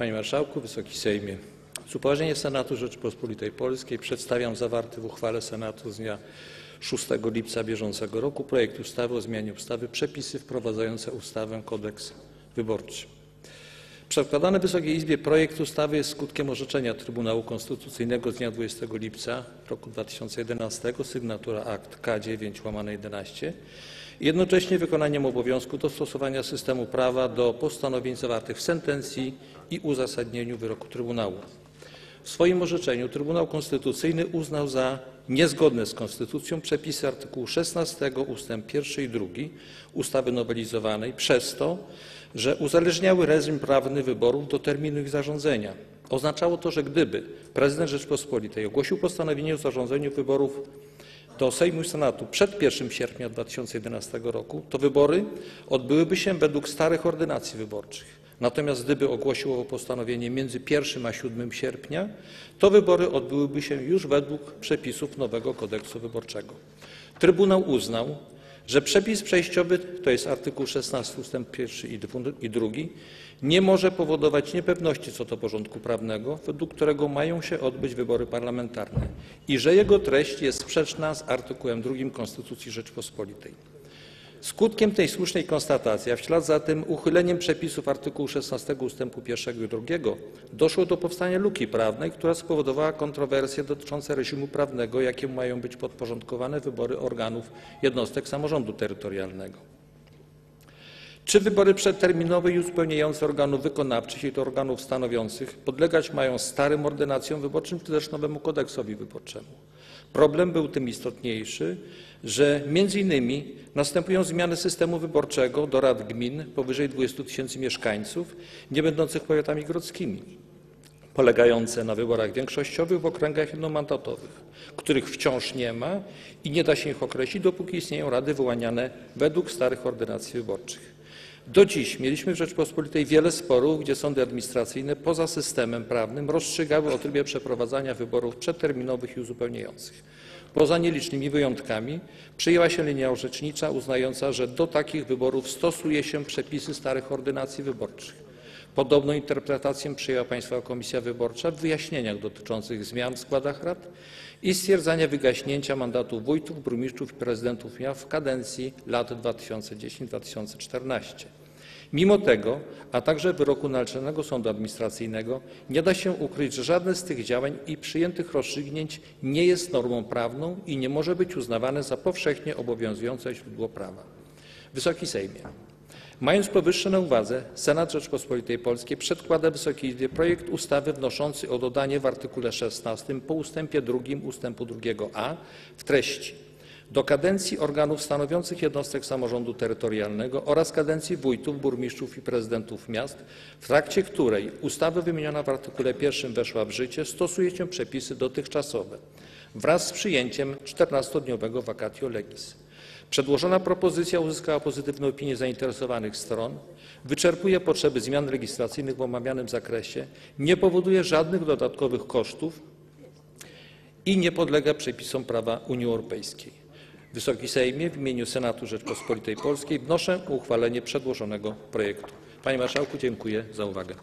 Panie Marszałku, Wysoki Sejmie. Z upoważnienia Senatu Rzeczypospolitej Polskiej przedstawiam zawarty w uchwale Senatu z dnia 6 lipca bieżącego roku projekt ustawy o zmianie ustawy Przepisy wprowadzające ustawę Kodeks wyborczy. Przedkładany Wysokiej Izbie projekt ustawy jest skutkiem orzeczenia Trybunału Konstytucyjnego z dnia 20 lipca roku 2011, sygnatura akt K9 łamane 11, i jednocześnie wykonaniem obowiązku dostosowania systemu prawa do postanowień zawartych w sentencji i uzasadnieniu wyroku Trybunału. W swoim orzeczeniu Trybunał Konstytucyjny uznał za niezgodne z konstytucją przepisy artykułu 16 ust. 1 i 2 ustawy nowelizowanej przez to, że uzależniały reżim prawny wyborów do terminu ich zarządzenia. Oznaczało to, że gdyby prezydent Rzeczypospolitej ogłosił postanowienie o zarządzeniu wyborów do Sejmu i Senatu przed 1 sierpnia 2011 roku, to wybory odbyłyby się według starych ordynacji wyborczych. Natomiast gdyby ogłosił owo postanowienie między 1 a 7 sierpnia, to wybory odbyłyby się już według przepisów nowego kodeksu wyborczego. Trybunał uznał, że przepis przejściowy, to jest artykuł 16 ust. 1 i 2, nie może powodować niepewności co do porządku prawnego, według którego mają się odbyć wybory parlamentarne i że jego treść jest sprzeczna z artykułem 2 Konstytucji Rzeczypospolitej. Skutkiem tej słusznej konstatacji, a w ślad za tym uchyleniem przepisów artykułu 16 ust. 1 i 2 doszło do powstania luki prawnej, która spowodowała kontrowersje dotyczące reżimu prawnego, jakiemu mają być podporządkowane wybory organów jednostek samorządu terytorialnego. Czy wybory przedterminowe i uzupełniające organów wykonawczych i to organów stanowiących podlegać mają starym ordynacjom wyborczym, czy też nowemu kodeksowi wyborczemu? Problem był tym istotniejszy, że innymi następują zmiany systemu wyborczego do rad gmin powyżej 20 tysięcy mieszkańców, nie będących powiatami grodzkimi, polegające na wyborach większościowych w okręgach jednomandatowych, których wciąż nie ma i nie da się ich określić, dopóki istnieją rady wyłaniane według starych ordynacji wyborczych. Do dziś mieliśmy w Rzeczypospolitej wiele sporów, gdzie sądy administracyjne poza systemem prawnym rozstrzygały o trybie przeprowadzania wyborów przedterminowych i uzupełniających. Poza nielicznymi wyjątkami przyjęła się linia orzecznicza uznająca, że do takich wyborów stosuje się przepisy starych ordynacji wyborczych. Podobną interpretację przyjęła Państwowa Komisja Wyborcza w wyjaśnieniach dotyczących zmian w składach rad i stwierdzania wygaśnięcia mandatów wójtów, burmistrzów i prezydentów miast w kadencji lat 2010-2014. Mimo tego, a także wyroku Naczelnego Sądu Administracyjnego, nie da się ukryć, że żadne z tych działań i przyjętych rozstrzygnięć nie jest normą prawną i nie może być uznawane za powszechnie obowiązujące źródło prawa. Wysoki Sejmie, mając powyższe na uwadze, Senat Rzeczypospolitej Polskiej przedkłada Wysokiej Izbie projekt ustawy wnoszący o dodanie w artykule 16 po ustępie 2 ustępu 2a w treści do kadencji organów stanowiących jednostek samorządu terytorialnego oraz kadencji wójtów, burmistrzów i prezydentów miast, w trakcie której ustawa wymieniona w artykule 1 weszła w życie, stosuje się przepisy dotychczasowe wraz z przyjęciem 14-dniowego vacatio legis. Przedłożona propozycja uzyskała pozytywną opinię zainteresowanych stron, wyczerpuje potrzeby zmian legislacyjnych w omawianym zakresie, nie powoduje żadnych dodatkowych kosztów i nie podlega przepisom prawa Unii Europejskiej. Wysoki Sejmie, w imieniu Senatu Rzeczypospolitej Polskiej wnoszę o uchwalenie przedłożonego projektu. Panie Marszałku, dziękuję za uwagę.